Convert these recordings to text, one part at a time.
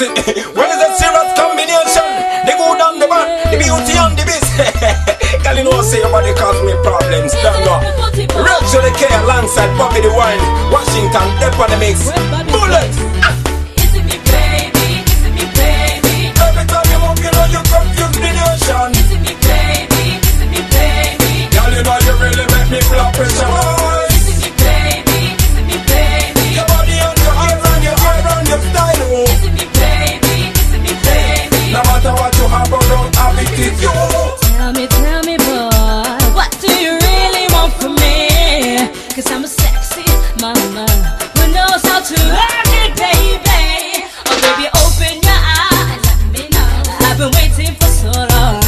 sexy. when is a serious combination? The good and the bad, the beauty and the beast. Girl, you know, say your body cause me problems. Don't know. Rachel the K alongside Bobi the Wine. Washington, Dep on the mix. Bullet. Mama who knows how to love baby. Oh, baby, open your eyes, me. I've been waiting for so long.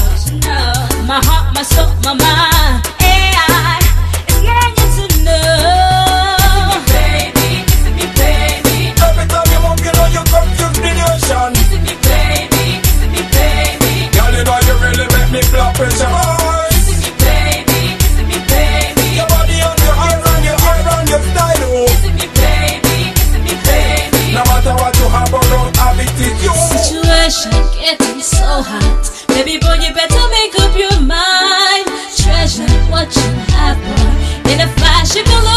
My heart, my soul, my mind, make up your mind. Treasure what you have, boy. In a flash, you can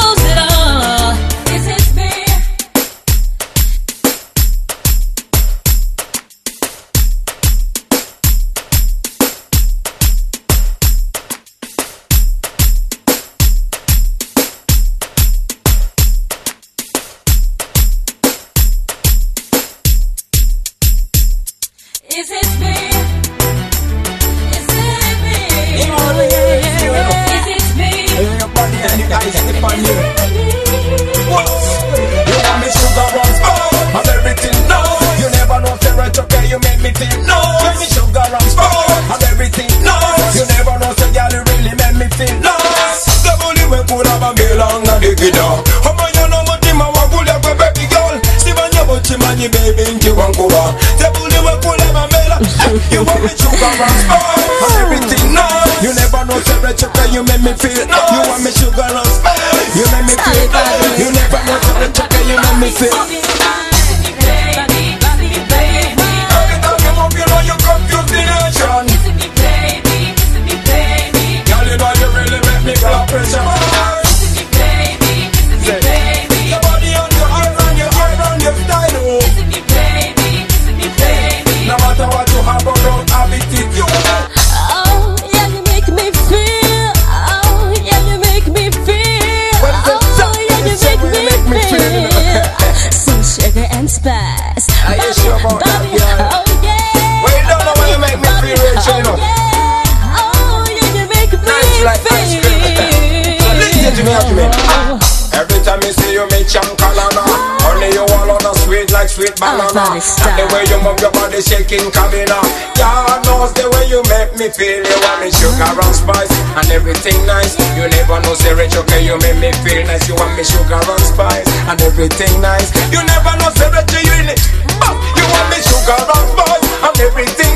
on your baby into Vancouver. The bully we could have a mela. You want me sugar and spice and everything nice. You never know right okay, you make me feel nice. You want me sugar and spice. You make me feel nice. You never know right okay, you make me feel. Every time you move, you know you confuse the nation. Girl, you know you really make me blood pressure Every time you see you, me chunk kalana. Only you all on a sweet like sweet oh, banana. Body That the way you move your body shaking cabina. Yeah, knows the way you make me feel. You want me sugar and spice and everything nice. You never know, say rich, okay, you make me feel nice. You want me sugar and spice and everything nice. You never know, say rich, you really. You want me sugar and spice and everything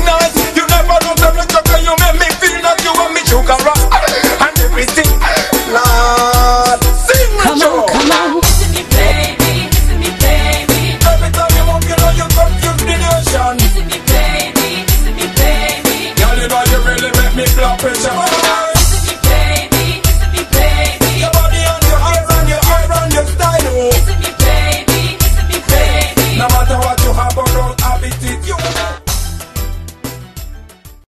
pressure.